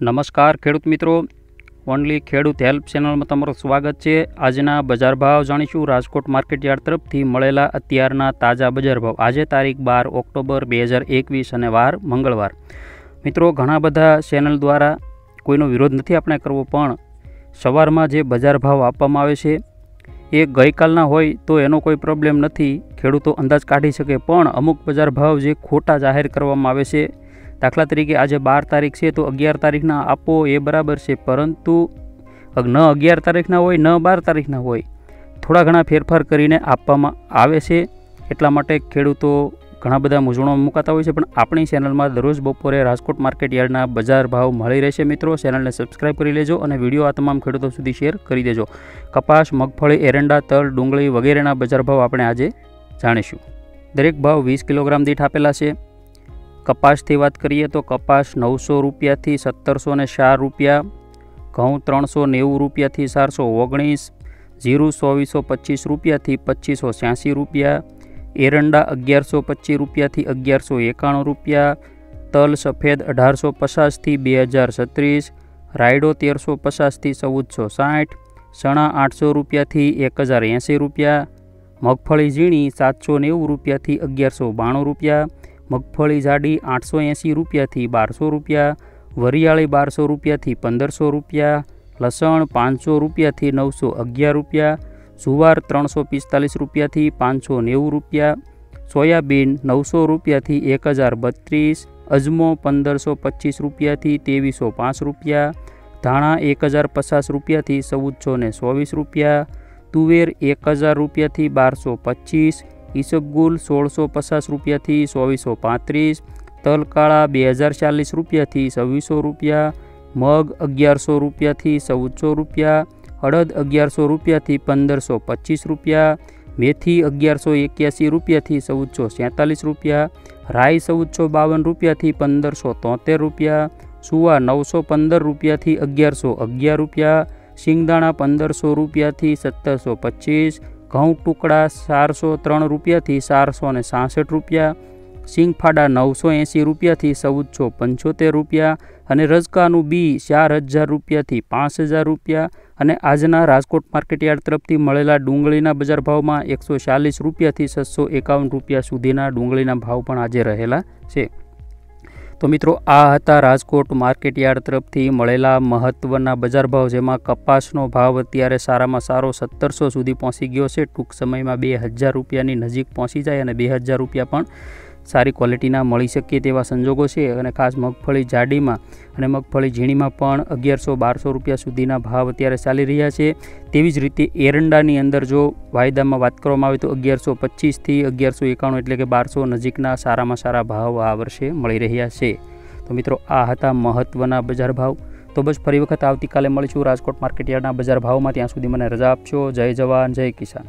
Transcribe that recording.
નમસ્કાર ખેડૂત મિત્રો ઓનલી ખેડૂત હેલ્પ ચેનલમાં તમારું સ્વાગત છે આજના બજાર ભાવ જાણીશું રાજકોટ માર્કેટ યાર્ડ તરફથી મળેલા અત્યારના તાજા બજાર ભાવ આજે તારીખ બાર ઓક્ટોબર બે હજાર એકવીસ અને વાર મંગળવાર મિત્રો ઘણા બધા ચેનલ દ્વારા કોઈનો વિરોધ નથી આપણે કરવો પણ સવારમાં જે બજાર ભાવ આપવામાં આવે છે એ ગઈકાલના હોય તો એનો કોઈ પ્રોબ્લેમ નથી ખેડૂતો અંદાજ કાઢી શકે પણ અમુક બજાર ભાવ જે ખોટા જાહેર કરવામાં આવે છે દાખલા તરીકે આજે બાર તારીખ છે તો અગિયાર તારીખના આપો એ બરાબર છે પરંતુ ન અગિયાર તારીખના હોય ન બાર તારીખના હોય થોડા ઘણા ફેરફાર કરીને આપવામાં આવે છે એટલા માટે ખેડૂતો ઘણા બધા મૂંઝવણમાં મુકાતા હોય છે પણ આપણી ચેનલમાં દરરોજ બપોરે રાજકોટ માર્કેટ યાર્ડના બજાર ભાવ મળી રહેશે મિત્રો ચેનલને સબસ્ક્રાઈબ કરી લેજો અને વિડીયો આ તમામ ખેડૂતો સુધી શેર કરી દેજો કપાસ મગફળી એરંડા તલ ડુંગળી વગેરેના બજાર ભાવ આપણે આજે જાણીશું દરેક ભાવ વીસ કિલોગ્રામ દીઠ આપેલા છે કપાસથી વાત કરીએ તો કપાસ નવસો રૂપિયાથી સત્તરસો ને ચાર રૂપિયા ઘઉં ત્રણસો નેવું રૂપિયાથી ચારસો ઓગણીસ જીરું ચોવીસો પચીસ રૂપિયાથી પચીસો છ્યાસી રૂપિયા એરંડા અગિયારસો પચીસ રૂપિયાથી અગિયારસો એકાણું રૂપિયા તલ સફેદ અઢારસો પચાસથી બે હજાર છત્રીસ રાયડો તેરસો પચાસથી ચૌદસો સાઠ ચણા આઠસો રૂપિયાથી એક હજાર એંસી રૂપિયા મગફળી ઝીણી સાતસો નેવું રૂપિયાથી અગિયારસો બાણું રૂપિયા મગફળી જાડી આઠસો એંસી રૂપિયાથી બારસો રૂપિયા વરિયાળી બારસો રૂપિયાથી પંદરસો રૂપિયા લસણ પાંચસો રૂપિયાથી નવસો અગિયાર રૂપિયા જુવાર ત્રણસો પિસ્તાલીસ રૂપિયાથી પાંચસો નેવું રૂપિયા સોયાબીન નવસો રૂપિયાથી એક હજાર બત્રીસ અજમો પંદરસો પચીસ રૂપિયાથી ત્રેવીસો પાંચ રૂપિયા ધાણા એક હજાર પચાસ રૂપિયાથી ચૌદસો ને ચોવીસ રૂપિયા તુવેર એક હજાર રૂપિયાથી બારસો પચીસ ઈસબગુલ સોળસો પચાસ રૂપિયાથી ચોવીસો પાંત્રીસ તલકાળા બે હજાર ચાલીસ રૂપિયાથી છવ્વીસો રૂપિયા મગ અગિયારસો રૂપિયાથી ચૌદસો રૂપિયા અડદ અગિયારસો રૂપિયાથી પંદરસો પચીસ રૂપિયા મેથી અગિયારસો એક્યાસી રૂપિયાથી ચૌદસો સેંતાલીસ રૂપિયા રાઈ ચૌદસો બાવન રૂપિયાથી પંદરસો તોતેર રૂપિયા સુવા નવસો પંદર રૂપિયાથી અગિયારસો અગિયાર રૂપિયા શિંગદાણા પંદરસો રૂપિયાથી સત્તરસો પચીસ ઘઉં ટુકડા ચારસો ત્રણ રૂપિયાથી ચારસો ને સાસઠ રૂપિયા સિંગફાડા નવસો એંસી રૂપિયાથી ચૌદસો પંચોતેર રૂપિયા અને રજકાનું બી ચાર હજાર રૂપિયાથી પાંચ હજાર રૂપિયા અને આજના રાજકોટ માર્કેટયાર્ડ તરફથી મળેલા ડુંગળીના બજાર ભાવમાં એકસો ચાલીસ રૂપિયાથી છસો એકાવન રૂપિયા સુધીના ડુંગળીના ભાવ પણ આજે રહેલા છે. તો મિત્રો, આ હતા રાજકોટ માર્કેટયાર્ડ તરફથી મળેલા મહત્ત્વના બજાર ભાવ, જેમાં કપાસનો ભાવ અત્યારે સારામાં સારો સત્તરસો સુધી પહોંચી ગયો છે. ટૂંક સમયમાં બે હજાર રૂપિયાની નજીક પહોંચી જાય અને બે હજાર રૂપિયા પણ સારી ક્વોલિટીના મળી શકે તેવા સંજોગો છે અને ખાસ મગફળી જાડીમાં અને મગફળી ઝીણીમાં પણ અગિયારસો બારસો રૂપિયા સુધીના ભાવ અત્યારે ચાલી રહ્યા છે. તેવી જ રીતે એરંડાની અંદર જો વાયદામાં વાત કરવામાં આવે તો અગિયારસો પચીસથી અગિયારસો એકાણું એટલે કે બારસો નજીકના સારામાં સારા ભાવ આ વર્ષે મળી રહ્યા છે. તો મિત્રો, આ હતા મહત્ત્વના બજાર ભાવ. તો બસ ફરી વખત આવતીકાલે મળીશું રાજકોટ માર્કેટયાર્ડના બજાર ભાવમાં. ત્યાં સુધી મને રજા આપશો જય જવાન, જય કિસાન.